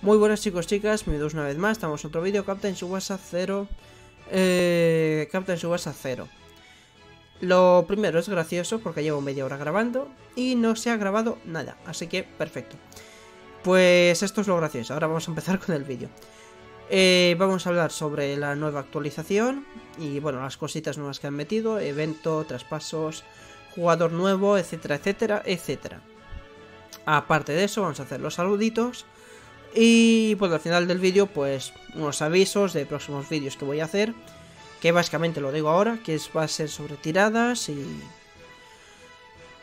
Muy buenas chicos, chicas, bienvenidos una vez más, estamos en otro vídeo, Captain Subasa 0 eh, Captain Subasa 0 Lo primero es gracioso porque llevo media hora grabando y no se ha grabado nada, así que perfecto. Pues esto es lo gracioso, ahora vamos a empezar con el vídeo. Eh, Vamos a hablar sobre la nueva actualización y bueno, las cositas nuevas que han metido, evento, traspasos, jugador nuevo, etcétera, etcétera, etcétera. Aparte de eso, vamos a hacer los saluditos y pues al final del vídeo, pues unos avisos de próximos vídeos que voy a hacer. Que básicamente lo digo ahora, que es, va a ser sobre tiradas y...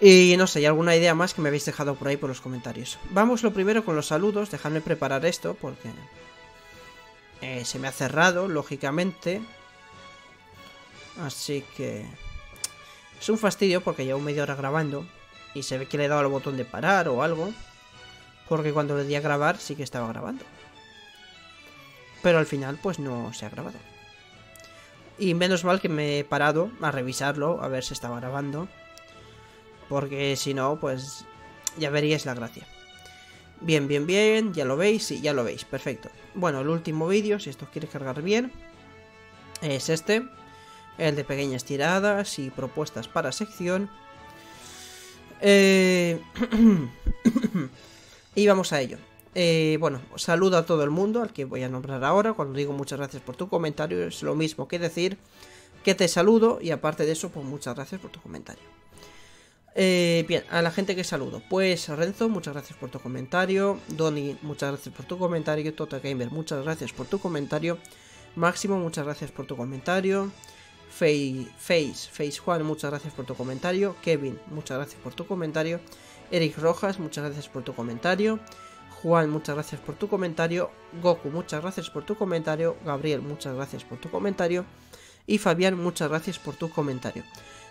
Y no sé, hay alguna idea más que me habéis dejado por ahí por los comentarios. Vamos lo primero con los saludos, dejadme preparar esto porque... Eh, se me ha cerrado, lógicamente. Así que... Es un fastidio porque llevo media hora grabando y se ve que le he dado al botón de parar o algo. Porque cuando le di a grabar sí que estaba grabando. Pero al final pues no se ha grabado. Y menos mal que me he parado a revisarlo, a ver si estaba grabando. Porque si no, pues ya veríais la gracia. Bien, bien, bien, ya lo veis, sí, ya lo veis, perfecto. Bueno, el último vídeo, si esto quiere cargar bien, es este. El de pequeñas tiradas y propuestas para sección. Eh... Y vamos a ello. Eh, bueno, saludo a todo el mundo, al que voy a nombrar ahora. Cuando digo muchas gracias por tu comentario, es lo mismo que decir que te saludo. Y aparte de eso, pues muchas gracias por tu comentario. Eh, bien, a la gente que saludo. Pues Renzo, muchas gracias por tu comentario. Doni, muchas gracias por tu comentario. Tota Gamer, muchas gracias por tu comentario. Máximo, muchas gracias por tu comentario. Face, Face, Face Juan, muchas gracias por tu comentario. Kevin, muchas gracias por tu comentario. Eric Rojas, muchas gracias por tu comentario. Juan, muchas gracias por tu comentario. Goku, muchas gracias por tu comentario. Gabriel, muchas gracias por tu comentario. Y Fabián, muchas gracias por tu comentario.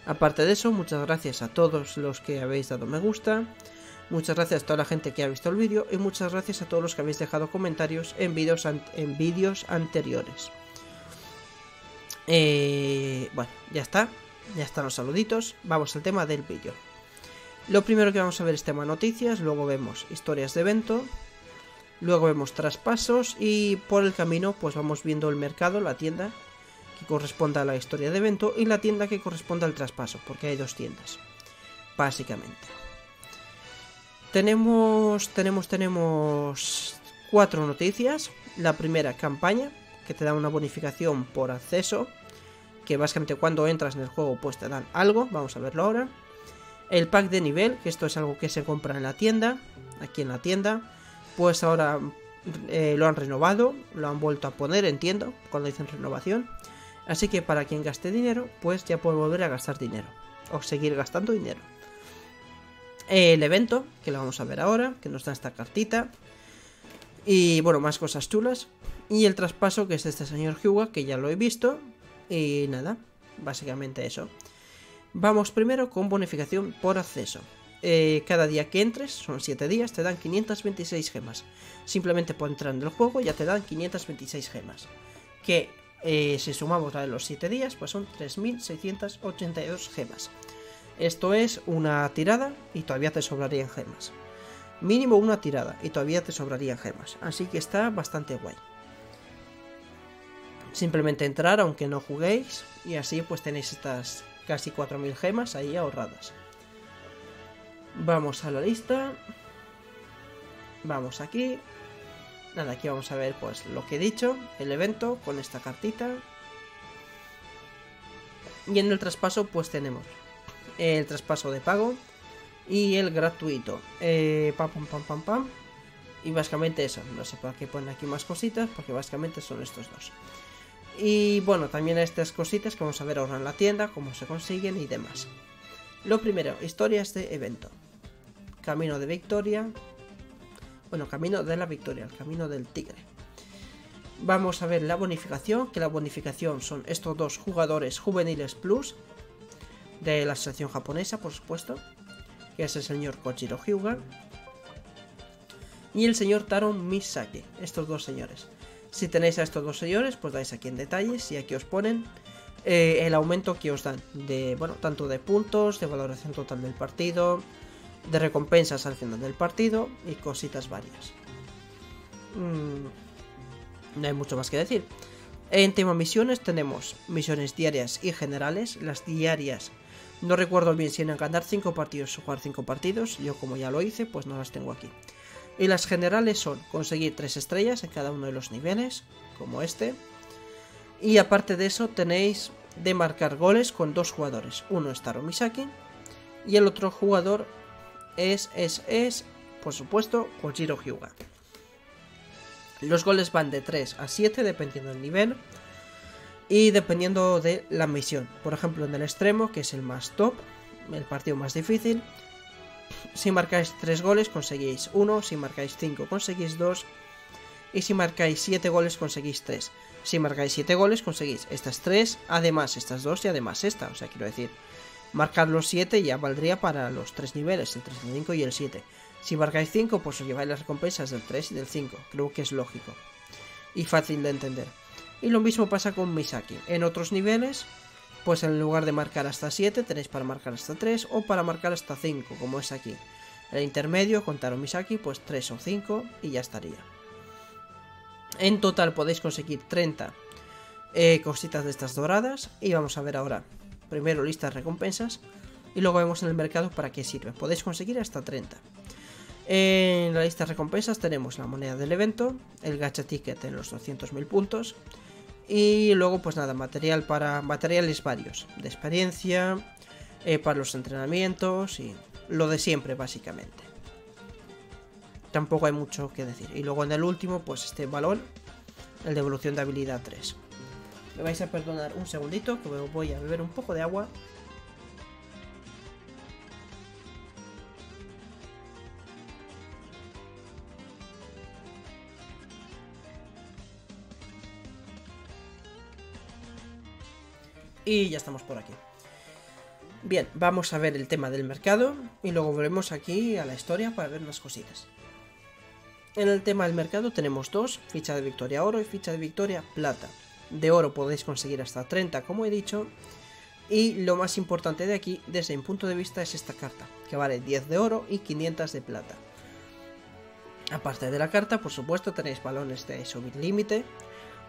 Aparte de eso, muchas gracias a todos los que habéis dado me gusta. Muchas gracias a toda la gente que ha visto el vídeo y muchas gracias a todos los que habéis dejado comentarios en vídeos anteriores. Eh, bueno, ya está. Ya están los saluditos. Vamos al tema del vídeo. Lo primero que vamos a ver es tema noticias, luego vemos historias de evento, luego vemos traspasos y por el camino pues vamos viendo el mercado, la tienda que corresponde a la historia de evento y la tienda que corresponde al traspaso, porque hay dos tiendas, básicamente. Tenemos, tenemos, tenemos cuatro noticias. La primera, campaña, que te da una bonificación por acceso, que básicamente cuando entras en el juego pues te dan algo, vamos a verlo ahora. El pack de nivel, que esto es algo que se compra en la tienda, aquí en la tienda, pues ahora eh, lo han renovado, lo han vuelto a poner, entiendo, cuando dicen renovación. Así que para quien gaste dinero, pues ya puede volver a gastar dinero, o seguir gastando dinero. El evento, que lo vamos a ver ahora, que nos da esta cartita. Y bueno, más cosas chulas. Y el traspaso, que es de este señor Hyuga, que ya lo he visto. Y nada, básicamente eso. Vamos primero con bonificación por acceso. Eh, cada día que entres, son 7 días, te dan 526 gemas. Simplemente por entrar en el juego ya te dan 526 gemas. Que eh, si sumamos la de los 7 días, pues son 3682 gemas. Esto es una tirada y todavía te sobrarían gemas. Mínimo una tirada y todavía te sobrarían gemas. Así que está bastante guay. Simplemente entrar aunque no juguéis y así pues tenéis estas casi 4.000 gemas ahí ahorradas. Vamos a la lista. Vamos aquí. Nada, aquí vamos a ver pues lo que he dicho, el evento con esta cartita. Y en el traspaso pues tenemos el traspaso de pago y el gratuito. Eh, pam, pam, pam, pam, pam. Y básicamente eso. No sé para qué ponen aquí más cositas, porque básicamente son estos dos. Y bueno, también estas cositas que vamos a ver ahora en la tienda, cómo se consiguen y demás. Lo primero, historias de evento. Camino de victoria. Bueno, camino de la victoria, el camino del tigre. Vamos a ver la bonificación, que la bonificación son estos dos jugadores juveniles plus de la asociación japonesa, por supuesto, que es el señor Kochiro Hyuga y el señor Taron Misaki, estos dos señores. Si tenéis a estos dos señores, pues dais aquí en detalles y aquí os ponen eh, el aumento que os dan de, bueno, tanto de puntos, de valoración total del partido, de recompensas al final del partido y cositas varias. mm, no hay mucho más que decir. En tema misiones tenemos misiones diarias y generales. Las diarias no recuerdo bien si eran ganar 5 partidos o jugar 5 partidos. Yo como ya lo hice, pues no las tengo aquí. Y las generales son conseguir 3 estrellas en cada uno de los niveles, como este. Y aparte de eso tenéis de marcar goles con dos jugadores. Uno es Taro Misaki y el otro jugador es, es, es, por supuesto, Kojiro Hyuga. Los goles van de 3 a 7 dependiendo del nivel y dependiendo de la misión. Por ejemplo, en el extremo, que es el más top, el partido más difícil, si marcáis 3 goles conseguís 1, si marcáis 5 conseguís 2 y si marcáis 7 goles conseguís 3. Si marcáis 7 goles conseguís estas 3, además estas 2 y además esta. O sea, quiero decir, marcar los 7 ya valdría para los 3 niveles, el 3, el 5 y el 7. Si marcáis 5, pues os lleváis las recompensas del 3 y del 5. Creo que es lógico. Y fácil de entender. Y lo mismo pasa con Misaki. En otros niveles, pues en lugar de marcar hasta 7, tenéis para marcar hasta 3 o para marcar hasta 5, como es aquí. El intermedio, contaron Misaki, pues 3 o 5 y ya estaría. En total podéis conseguir 30 eh, cositas de estas doradas. Y vamos a ver ahora, primero listas recompensas y luego vemos en el mercado para qué sirve. Podéis conseguir hasta 30. En la lista de recompensas tenemos la moneda del evento, el gacha ticket en los 200.000 puntos y luego pues nada, material para materiales varios, de experiencia, eh, para los entrenamientos y lo de siempre básicamente. Tampoco hay mucho que decir. Y luego en el último pues este balón, el de evolución de habilidad 3. Me vais a perdonar un segundito que voy a beber un poco de agua. Y ya estamos por aquí. Bien, vamos a ver el tema del mercado y luego volvemos aquí a la historia para ver unas cositas. En el tema del mercado tenemos dos, ficha de victoria oro y ficha de victoria plata. De oro podéis conseguir hasta 30 como he dicho. Y lo más importante de aquí, desde mi punto de vista, es esta carta, que vale 10 de oro y 500 de plata. Aparte de la carta, por supuesto, tenéis balones de subir límite,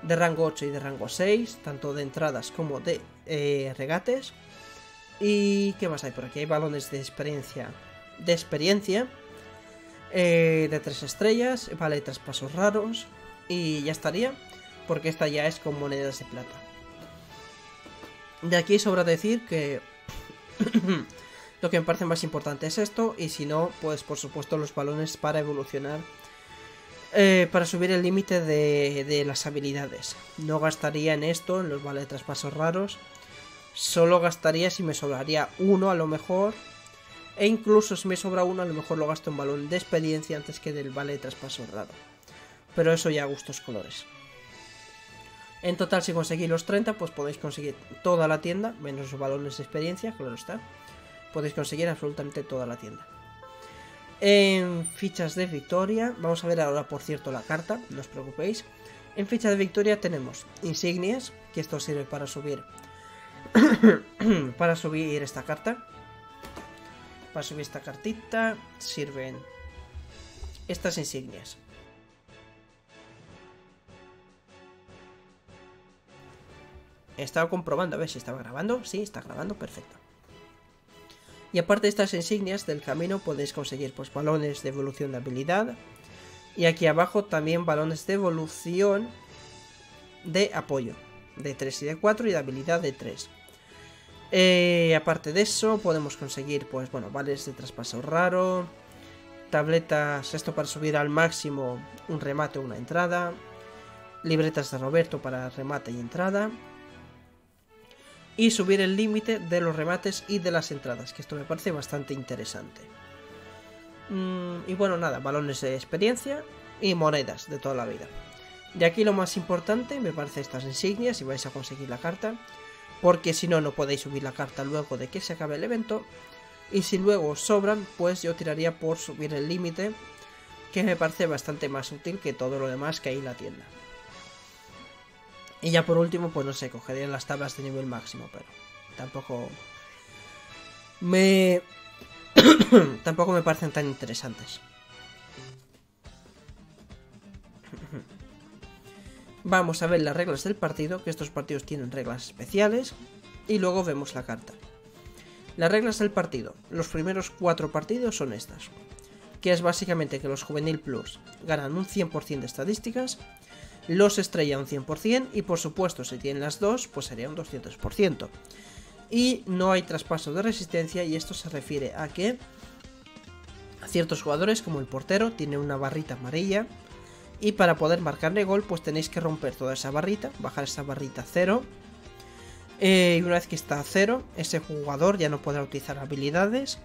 de rango 8 y de rango 6, tanto de entradas como de eh, regates. ¿Y qué más hay por aquí? Hay balones de experiencia. De experiencia. Eh, de 3 estrellas. Vale, traspasos raros. Y ya estaría. Porque esta ya es con monedas de plata. De aquí sobra decir que... lo que me parece más importante es esto. Y si no, pues por supuesto los balones para evolucionar eh, para subir el límite de, las habilidades. No gastaría en esto, en los vale de traspasos raros. Solo gastaría si me sobraría uno a lo mejor. E incluso si me sobra uno, a lo mejor lo gasto en balón de experiencia antes que del vale de traspaso raro. Pero eso ya a gustos colores. En total, si conseguís los 30, pues podéis conseguir toda la tienda, menos los balones de experiencia, claro está. Podéis conseguir absolutamente toda la tienda. En fichas de victoria, vamos a ver ahora por cierto la carta, no os preocupéis. En fichas de victoria tenemos insignias, que esto sirve para subir para subir esta carta. Para subir esta cartita sirven estas insignias. He estado comprobando a ver si estaba grabando. Sí, está grabando, perfecto. Y aparte de estas insignias del camino podéis conseguir pues balones de evolución de habilidad. Y aquí abajo también balones de evolución de apoyo. De 3 y de 4 y de habilidad de 3. Eh, aparte de eso podemos conseguir pues bueno, vales de traspaso raro. Tabletas, esto para subir al máximo un remate o una entrada. Libretas de Roberto para remate y entrada y subir el límite de los remates y de las entradas, que esto me parece bastante interesante. Mm, y bueno, nada, balones de experiencia y monedas de toda la vida. De aquí lo más importante me parece estas insignias si vais a conseguir la carta, porque si no, no podéis subir la carta luego de que se acabe el evento. Y si luego sobran, pues yo tiraría por subir el límite, que me parece bastante más útil que todo lo demás que hay en la tienda. Y ya por último, pues no sé, cogería las tablas de nivel máximo, pero tampoco me... tampoco me parecen tan interesantes. Vamos a ver las reglas del partido, que estos partidos tienen reglas especiales, y luego vemos la carta. Las reglas del partido. Los primeros cuatro partidos son estas, que es básicamente que los Juvenil Plus ganan un 100% de estadísticas, los Estrella un 100% y por supuesto si tienen las dos, pues sería un 200%. Y no hay traspaso de resistencia y esto se refiere a que ciertos jugadores como el portero tienen una barrita amarilla y para poder marcarle gol pues tenéis que romper toda esa barrita, bajar esa barrita a cero eh, y una vez que está a cero ese jugador ya no podrá utilizar habilidades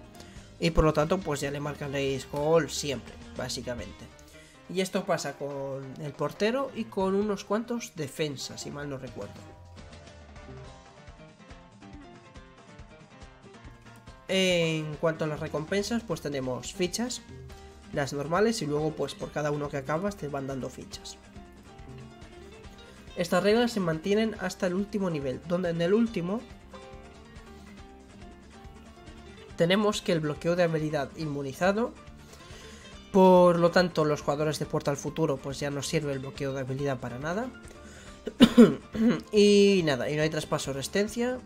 y por lo tanto pues ya le marcaréis gol siempre, básicamente. Y esto pasa con el portero y con unos cuantos defensas, si mal no recuerdo. En cuanto a las recompensas, pues tenemos fichas, las normales y luego pues por cada uno que acabas te van dando fichas. Estas reglas se mantienen hasta el último nivel, donde en el último tenemos que el bloqueo de habilidad inmunizado por lo tanto, los jugadores de Puerta al Futuro, pues ya no sirve el bloqueo de habilidad para nada. y nada, y no hay traspaso resistencia.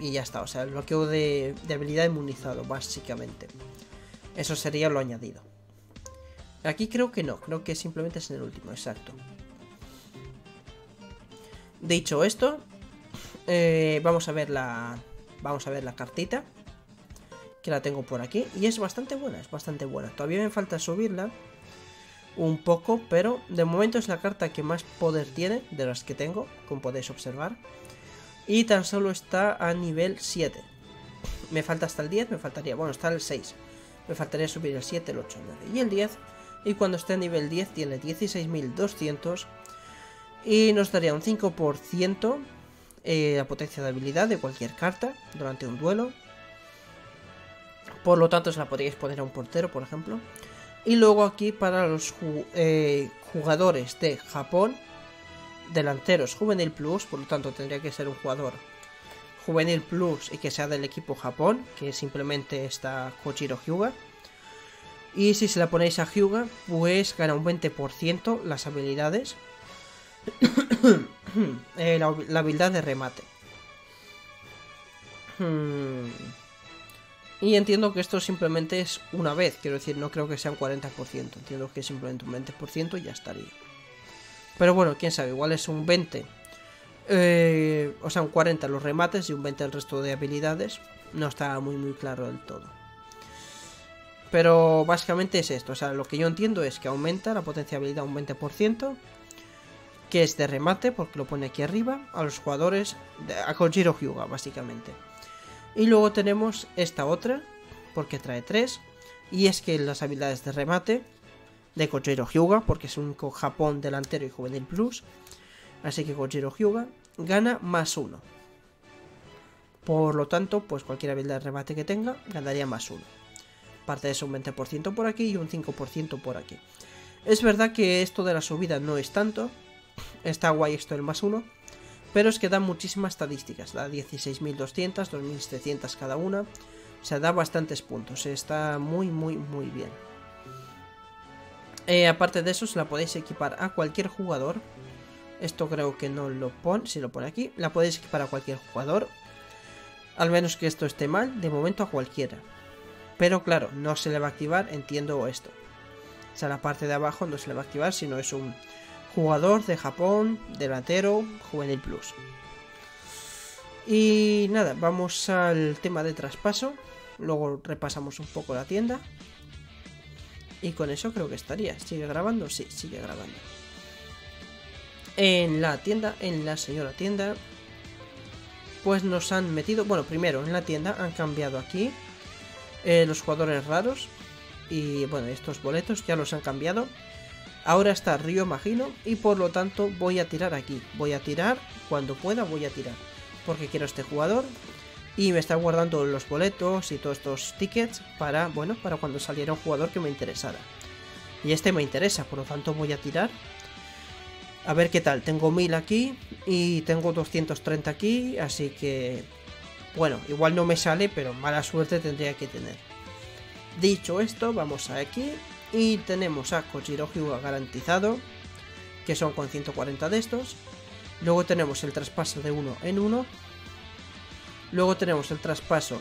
Y ya está, o sea, el bloqueo de, habilidad inmunizado, básicamente. Eso sería lo añadido. Aquí creo que no, creo que simplemente es en el último, exacto. Dicho esto, eh, vamos a ver la. Vamos a ver la cartita que la tengo por aquí. Y es bastante buena, es bastante buena. Todavía me falta subirla un poco, pero de momento es la carta que más poder tiene de las que tengo, como podéis observar. Y tan solo está a nivel 7. Me falta hasta el 10, me faltaría, bueno, está el 6. Me faltaría subir el 7, el 8, el 9 y el 10. Y cuando esté a nivel 10 tiene 16.200 y nos daría un 5% eh, la potencia de habilidad de cualquier carta durante un duelo. Por lo tanto, se la podríais poner a un portero, por ejemplo. Y luego aquí para los eh, jugadores de Japón, delanteros Juvenil Plus, por lo tanto tendría que ser un jugador Juvenil Plus y que sea del equipo Japón, que simplemente está Kochiro Hyuga. Y si se la ponéis a Hyuga, pues gana un 20% las habilidades. Eh, la, la, habilidad de remate. Hmm. Y entiendo que esto simplemente es una vez, quiero decir, no creo que sea un 40%, entiendo que es simplemente un 20% y ya estaría. Pero bueno, quién sabe, igual es un 20, eh, o sea, un 40 los remates y un 20 el resto de habilidades. No está muy muy claro del todo. Pero básicamente es esto, o sea, lo que yo entiendo es que aumenta la potencia de habilidad un 20%, que es de remate, porque lo pone aquí arriba, a los jugadores, a Kojiro Hyuga, básicamente. Y luego tenemos esta otra, porque trae tres. Y es que las habilidades de remate de Kojiro Hyuga, porque es un Japón delantero y juvenil plus. Así que Kojiro Hyuga gana más uno. Por lo tanto, pues cualquier habilidad de remate que tenga, ganaría más uno. Parte de eso un 20% por aquí y un 5% por aquí. Es verdad que esto de la subida no es tanto. Está guay esto del más uno. Pero es que da muchísimas estadísticas, da 16.200, 2.700 cada una. O sea, da bastantes puntos, está muy, muy, muy bien. Eh, aparte de eso, se la podéis equipar a cualquier jugador. Esto creo que no lo pone, si lo pone aquí. La podéis equipar a cualquier jugador. Al menos que esto esté mal, de momento a cualquiera. Pero claro, no se le va a activar, entiendo esto. O sea, la parte de abajo no se le va a activar, sino es un Jugador de Japón, delantero, juvenil plus. Y nada, vamos al tema de traspaso. Luego repasamos un poco la tienda. Y con eso creo que estaría. ¿Sigue grabando? Sí, sigue grabando. En la tienda, en la señora tienda. Pues nos han metido. Bueno, primero en la tienda han cambiado aquí eh, los jugadores raros. Y bueno, estos boletos ya los han cambiado. Ahora está Río imagino y por lo tanto voy a tirar aquí. Voy a tirar, cuando pueda voy a tirar. Porque quiero este jugador y me está guardando los boletos y todos estos tickets para, bueno, para cuando saliera un jugador que me interesara. Y este me interesa, por lo tanto voy a tirar. A ver qué tal, tengo 1000 aquí y tengo 230 aquí, así que... Bueno, igual no me sale, pero mala suerte tendría que tener. Dicho esto, vamos a aquí y tenemos a Kojiro Hyuga garantizado. que son con 140 de estos. Luego tenemos el traspaso de 1 en 1. Luego tenemos el traspaso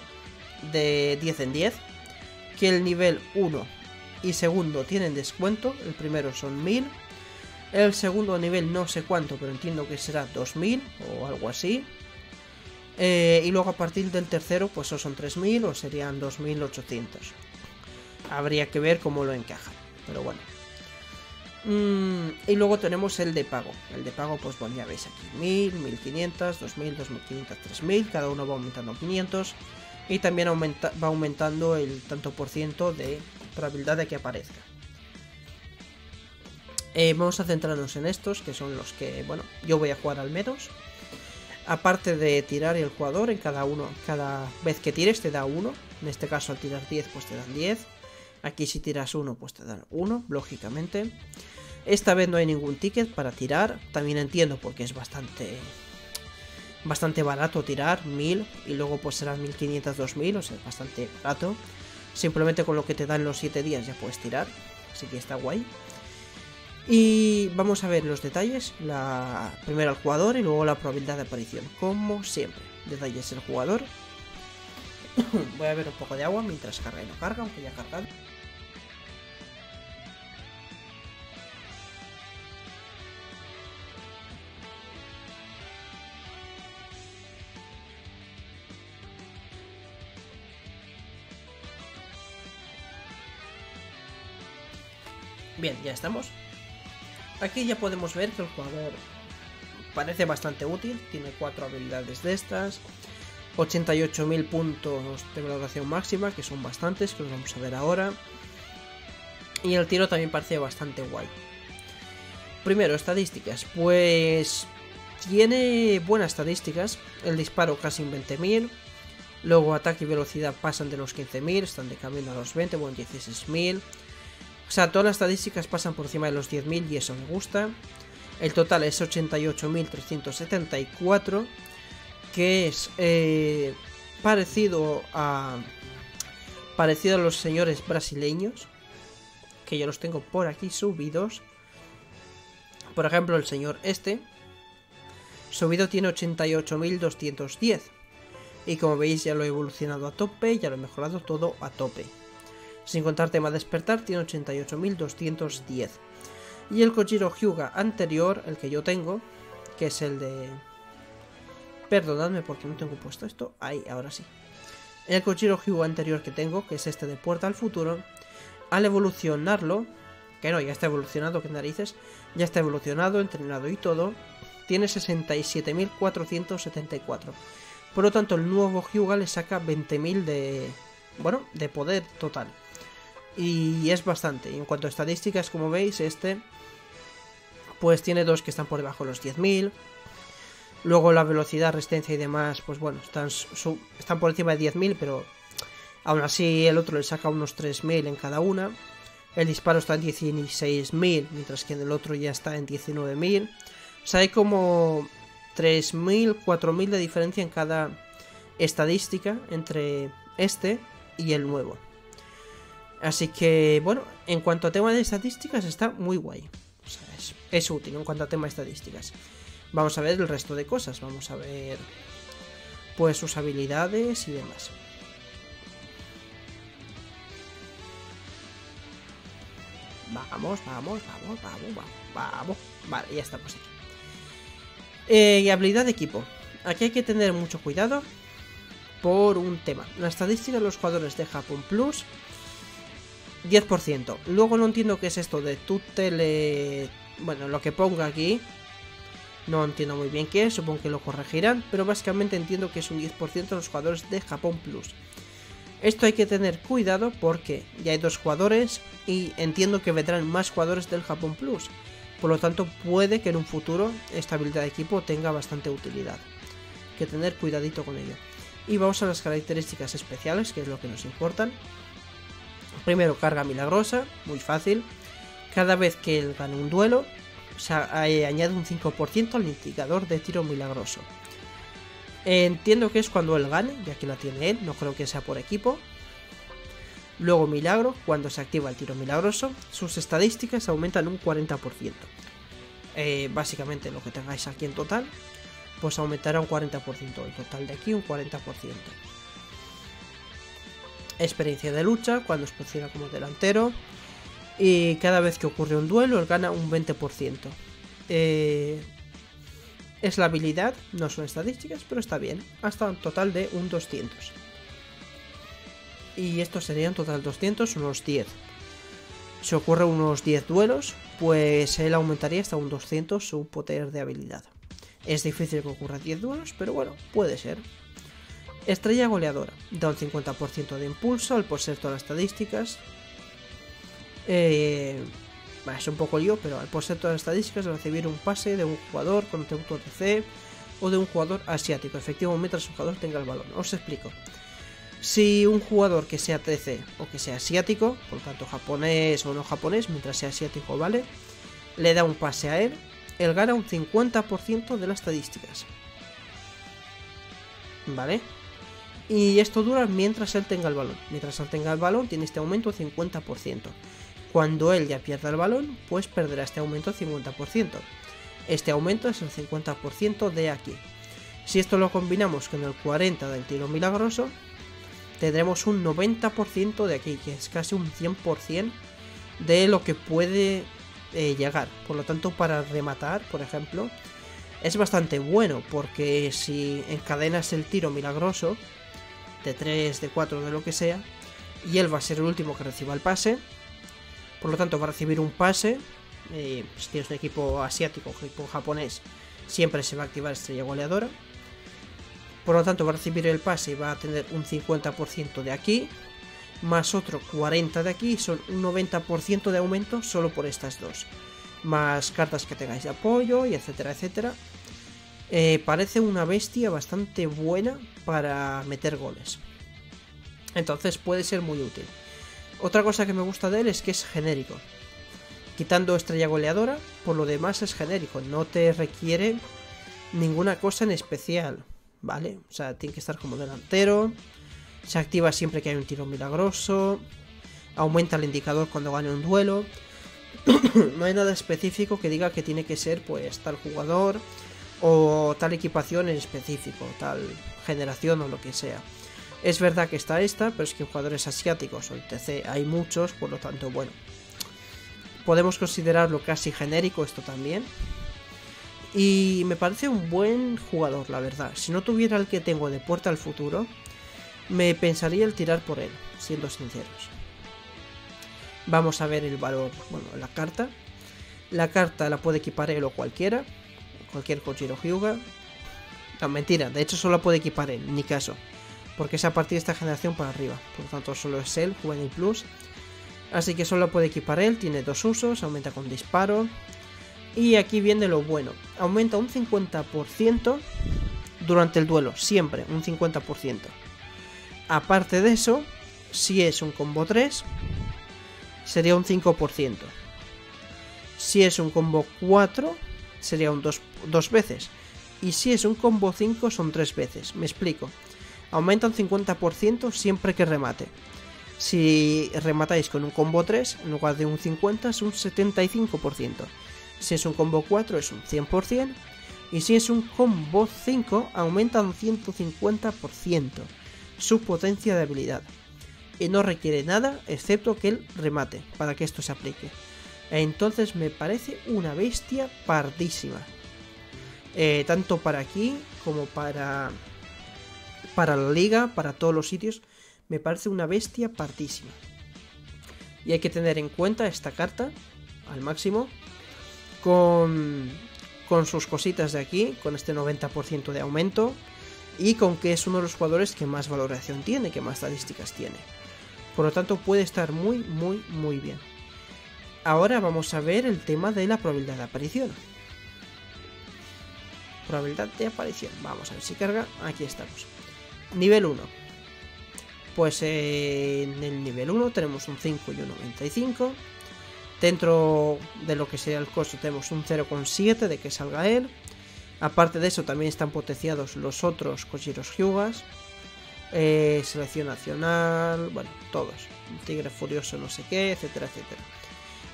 de 10 en 10, que el nivel 1 y segundo tienen descuento, el primero son 1000, el segundo nivel no sé cuánto, pero entiendo que será 2000 o algo así. Eh, y luego a partir del tercero, pues o son 3000 o serían 2800. Habría que ver cómo lo encajan, pero bueno. Mm, y luego tenemos el de pago. El de pago, pues bueno, ya veis aquí: 1000, 1500, 2000, 2500, 3000. Cada uno va aumentando 500. Y también va aumentando el tanto por ciento de probabilidad de que aparezca. Eh, vamos a centrarnos en estos, que son los que, bueno, yo voy a jugar al menos. Aparte de tirar el jugador, en cada uno, cada vez que tires te da uno. En este caso al tirar 10, pues te dan 10. Aquí si tiras uno, pues te dan uno, lógicamente. Esta vez no hay ningún ticket para tirar. También entiendo porque es bastante bastante barato tirar, 1000 y luego pues serán 1500, 2000, o sea, bastante barato. Simplemente con lo que te dan los 7 días ya puedes tirar, así que está guay. Y vamos a ver los detalles, la primero el jugador y luego la probabilidad de aparición, como siempre. Detalles el jugador. Voy a ver un poco de agua mientras carga y no carga, aunque ya cargado. Bien, ya estamos. Aquí ya podemos ver que el jugador parece bastante útil. Tiene cuatro habilidades de estas. 88.000 puntos de valoración máxima, que son bastantes, que los vamos a ver ahora. Y el tiro también parece bastante guay. Primero, estadísticas. Pues tiene buenas estadísticas. El disparo casi en 20.000. Luego ataque y velocidad pasan de los 15.000, están de camino a los 20, bueno, 16.000. O sea, todas las estadísticas pasan por encima de los 10.000 y eso me gusta. El total es 88.374, que es eh, parecido a parecido a los señores brasileños, que yo los tengo por aquí subidos. Por ejemplo, el señor este, subido tiene 88.210. Y como veis ya lo he evolucionado a tope, ya lo he mejorado todo a tope. Sin contar tema despertar, tiene 88.210. Y el Kojiro Hyuga anterior, el que yo tengo, que es el de... Perdonadme porque no tengo puesto esto. Ahí, ahora sí. El Kojiro Hyuga anterior que tengo, que es este de Puerta al Futuro, al evolucionarlo, que no, ya está evolucionado, que narices, ya está evolucionado, entrenado y todo, tiene 67.474. Por lo tanto, el nuevo Hyuga le saca 20.000 de... Bueno, de poder total. Y es bastante. Y en cuanto a estadísticas, como veis, este pues tiene dos que están por debajo de los 10.000. Luego la velocidad, resistencia y demás, pues bueno, están, están por encima de 10.000, pero aún así el otro le saca unos 3.000 en cada una. El disparo está en 16.000, mientras que en el otro ya está en 19.000. O sea, hay como 3.000, 4.000 de diferencia en cada estadística entre este y el nuevo. Así que, bueno, en cuanto a tema de estadísticas está muy guay. O sea, es, útil en cuanto a tema de estadísticas. Vamos a ver el resto de cosas. Vamos a ver, pues, sus habilidades y demás. Vamos, vamos, vamos, vamos, vamos, vamos. Vale, ya estamos aquí. Eh, y habilidad de equipo. Aquí hay que tener mucho cuidado por un tema. La estadística de los jugadores de Japón Plus 10%. Luego no entiendo qué es esto de tu tele... Bueno, lo que ponga aquí. No entiendo muy bien qué es, supongo que lo corregirán. Pero básicamente entiendo que es un 10% de los jugadores de Japón Plus. Esto hay que tener cuidado porque ya hay dos jugadores y entiendo que vendrán más jugadores del Japón Plus. Por lo tanto, puede que en un futuro esta habilidad de equipo tenga bastante utilidad. Hay que tener cuidadito con ello. Y vamos a las características especiales, que es lo que nos importan. Primero, carga milagrosa, muy fácil. Cada vez que él gane un duelo, se añade un 5% al indicador de tiro milagroso. Entiendo que es cuando él gane, ya que la tiene él, no creo que sea por equipo. Luego milagro, cuando se activa el tiro milagroso, sus estadísticas aumentan un 40%. eh, básicamente lo que tengáis aquí en total, pues aumentará un 40%. El total de aquí un 40%. Experiencia de lucha cuando os posiciona como delantero. Y cada vez que ocurre un duelo, él gana un 20%. Eh, es la habilidad, no son estadísticas, pero está bien. Hasta un total de un 200. Y esto sería en total 200, unos 10. Si ocurre unos 10 duelos, pues él aumentaría hasta un 200 su poder de habilidad. Es difícil que ocurra 10 duelos, pero bueno, puede ser. Estrella goleadora. Da un 50% de impulso al poseer todas las estadísticas. Eh, es un poco lío, pero al poseer todas las estadísticas, recibir un pase de un jugador con atributo TC o de un jugador asiático, efectivo mientras un jugador tenga el balón. Os explico. Si un jugador que sea TC o que sea asiático, por lo tanto japonés o no japonés, mientras sea asiático, ¿vale? Le da un pase a él, él gana un 50% de las estadísticas. ¿Vale? Y esto dura mientras él tenga el balón. Mientras él tenga el balón, tiene este aumento de 50%. Cuando él ya pierda el balón, pues perderá este aumento de 50%. Este aumento es el 50% de aquí. Si esto lo combinamos con el 40 del tiro milagroso, tendremos un 90% de aquí, que es casi un 100% de lo que puede eh, llegar. Por lo tanto, para rematar, por ejemplo, es bastante bueno, porque si encadenas el tiro milagroso, de 3, de 4, de lo que sea, y él va a ser el último que reciba el pase, por lo tanto va a recibir un pase, eh, si tienes un equipo asiático o equipo japonés, siempre se va a activar estrella goleadora, por lo tanto va a recibir el pase y va a tener un 50% de aquí, más otro 40 de aquí, son un 90% de aumento solo por estas dos. Más cartas que tengáis de apoyo y etcétera, etcétera. Eh, parece una bestia bastante buena para meter goles. Entonces puede ser muy útil. Otra cosa que me gusta de él es que es genérico. Quitando estrella goleadora, por lo demás es genérico, no te requiere ninguna cosa en especial. ¿vale? O sea, tiene que estar como delantero. Se activa siempre que hay un tiro milagroso. Aumenta el indicador cuando gane un duelo. no hay nada específico que diga que tiene que ser pues tal jugador o tal equipación en específico, tal generación o lo que sea. Es verdad que está esta, pero es que jugadores asiáticos o TC hay muchos, por lo tanto, bueno, podemos considerarlo casi genérico esto también. Y me parece un buen jugador, la verdad. Si no tuviera el que tengo de puerta al futuro, me pensaría el tirar por él, siendo sinceros. Vamos a ver el valor, bueno, la carta. La carta la puede equipar él o cualquiera, cualquier Kojiro Hyuga. No, mentira, de hecho solo puede equipar él, ni caso. Porque es a partir de esta generación para arriba. Por lo tanto, solo es él, Juvenil Plus. Así que solo puede equipar él, tiene dos usos, aumenta con disparo, y aquí viene lo bueno. Aumenta un 50% durante el duelo. Siempre un 50%. Aparte de eso, si es un combo 3, sería un 5%. Si es un combo 4, sería un 2 dos, veces. Y si es un combo 5, son 3 veces. Me explico. Aumenta un 50% siempre que remate. Si rematáis con un combo 3, en lugar de un 50, es un 75%. Si es un combo 4 es un 100%. Y si es un combo 5 aumenta un 150% su potencia de habilidad. Y no requiere nada excepto que el remate para que esto se aplique. Entonces me parece una bestia pardísima. Eh, tanto para aquí como para, para la liga, para todos los sitios. Me parece una bestia pardísima. Y hay que tener en cuenta esta carta al máximo con, con sus cositas de aquí, con este 90% de aumento y con que es uno de los jugadores que más valoración tiene, que más estadísticas tiene. Por lo tanto puede estar muy, muy, muy bien. Ahora vamos a ver el tema de la probabilidad de aparición. Probabilidad de aparición. Vamos a ver si carga. Aquí estamos. Nivel 1. Pues en el nivel 1 tenemos un 5 y un 95. Dentro de lo que sería el costo tenemos un 0,7 de que salga él. Aparte de eso también están potenciados los otros Kojiros Hyugas. Eh, selección nacional, bueno, todos. tigre furioso no sé qué, etcétera, etcétera.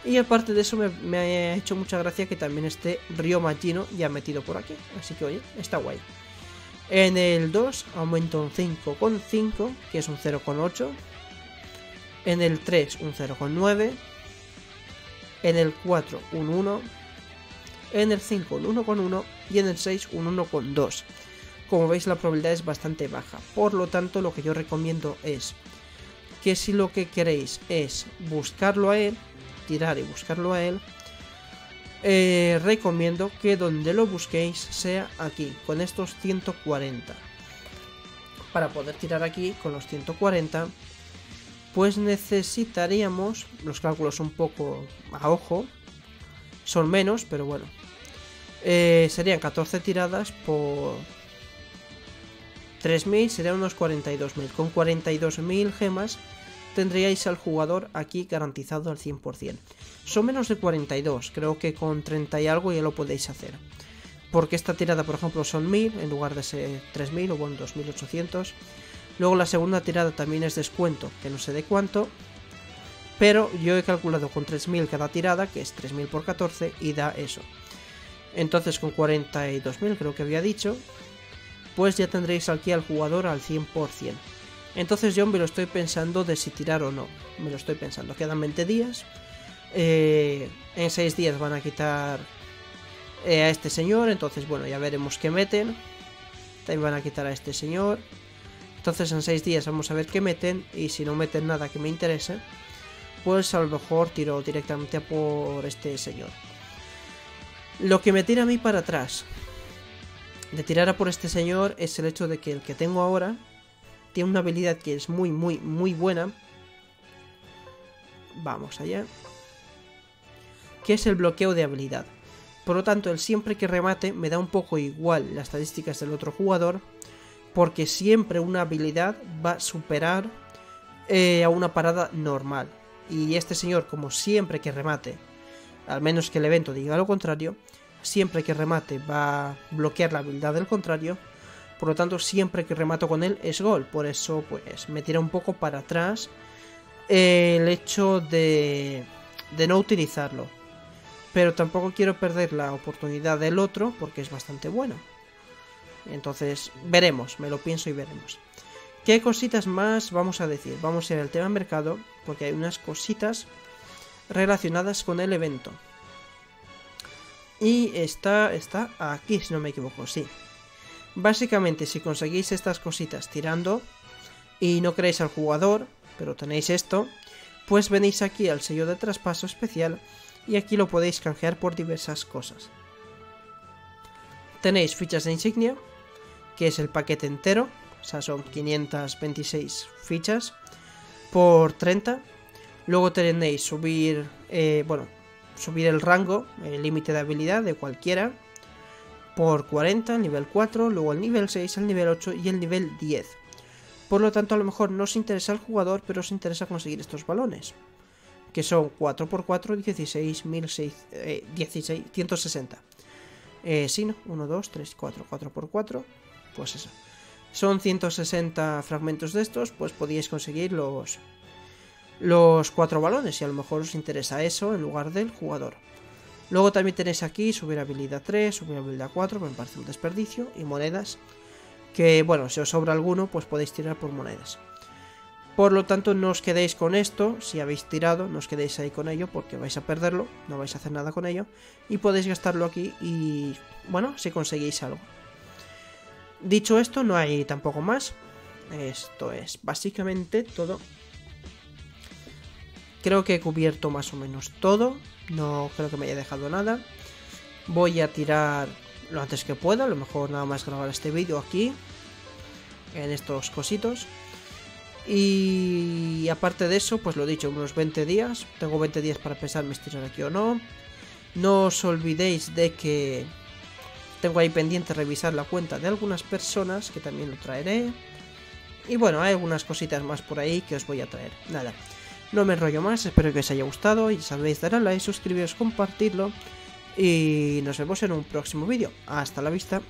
Y aparte de eso me, ha hecho mucha gracia que también esté Río Magino ya metido por aquí. Así que oye, está guay. En el 2 aumento un 5,5, que es un 0,8. En el 3 un 0,9. En el 4 un 1. En el 5 un 1,1. Y en el 6 un 1,2. Como veis la probabilidad es bastante baja. Por lo tanto lo que yo recomiendo es que si lo que queréis es buscarlo a él, tirar y buscarlo a él, eh, recomiendo que donde lo busquéis sea aquí, con estos 140. Para poder tirar aquí con los 140, pues necesitaríamos, los cálculos un poco a ojo, son menos, pero bueno, eh, serían 14 tiradas por 3.000, serían unos 42.000. Con 42.000 gemas tendríais al jugador aquí garantizado al 100%. Son menos de 42, creo que con 30 y algo ya lo podéis hacer. Porque esta tirada, por ejemplo, son 1000 en lugar de ser 3000 o bueno, 2800. Luego la segunda tirada también es descuento, que no sé de cuánto. Pero yo he calculado con 3000 cada tirada, que es 3000 por 14, y da eso. Entonces con 42.000 creo que había dicho, pues ya tendréis aquí al jugador al 100%. Entonces yo me lo estoy pensando de si tirar o no. Me lo estoy pensando. Quedan 20 días. Eh, en 6 días van a quitar eh, a este señor. Entonces, bueno, ya veremos qué meten. También van a quitar a este señor. Entonces en 6 días vamos a ver qué meten. Y si no meten nada que me interese, pues a lo mejor tiro directamente por este señor. Lo que me tira a mí para atrás de tirar a por este señor es el hecho de que el que tengo ahora tiene una habilidad que es muy, muy, muy buena. Vamos allá. Que es el bloqueo de habilidad. Por lo tanto, el siempre que remate me da un poco igual las estadísticas del otro jugador. Porque siempre una habilidad va a superar eh, a una parada normal. Y este señor, como siempre que remate, al menos que el evento diga lo contrario, siempre que remate va a bloquear la habilidad del contrario por lo tanto, siempre que remato con él es gol. Por eso, pues, me tira un poco para atrás el hecho de, de no utilizarlo. Pero tampoco quiero perder la oportunidad del otro porque es bastante bueno. Entonces, veremos, me lo pienso y veremos. ¿Qué cositas más vamos a decir? Vamos a ir al tema mercado porque hay unas cositas relacionadas con el evento. Y está, está aquí, si no me equivoco, sí. Básicamente, si conseguís estas cositas tirando y no queréis al jugador, pero tenéis esto, pues venís aquí al sello de traspaso especial y aquí lo podéis canjear por diversas cosas. Tenéis fichas de insignia, que es el paquete entero, o sea, son 526 fichas por 30. Luego tenéis subir, eh, bueno, subir el rango, el límite de habilidad de cualquiera, por 40, el nivel 4, luego el nivel 6, el nivel 8 y el nivel 10. Por lo tanto, a lo mejor no os interesa el jugador, pero os interesa conseguir estos balones. Que son 4x4, 16, 16, 160. Eh, sí, no, 1, 2, 3, 4, 4x4. Pues eso. Son 160 fragmentos de estos, pues podíais conseguir los, los 4 balones. Y a lo mejor os interesa eso en lugar del jugador. Luego también tenéis aquí subir habilidad 3, subir habilidad 4, me parece un desperdicio, y monedas, que bueno, si os sobra alguno, pues podéis tirar por monedas. Por lo tanto, no os quedéis con esto, si habéis tirado, no os quedéis ahí con ello, porque vais a perderlo, no vais a hacer nada con ello, y podéis gastarlo aquí y, bueno, si conseguís algo. Dicho esto, no hay tampoco más. Esto es básicamente todo. Creo que he cubierto más o menos todo. No creo que me haya dejado nada. Voy a tirar lo antes que pueda. A lo mejor nada más grabar este vídeo aquí. En estos cositos. Y aparte de eso, pues lo dicho, unos 20 días. Tengo 20 días para pensar si tirar aquí o no. No os olvidéis de que tengo ahí pendiente revisar la cuenta de algunas personas, que también lo traeré. Y bueno, hay algunas cositas más por ahí que os voy a traer. Nada. No me enrollo más, espero que os haya gustado y sabéis dar a like, suscribiros, compartirlo y nos vemos en un próximo vídeo. Hasta la vista.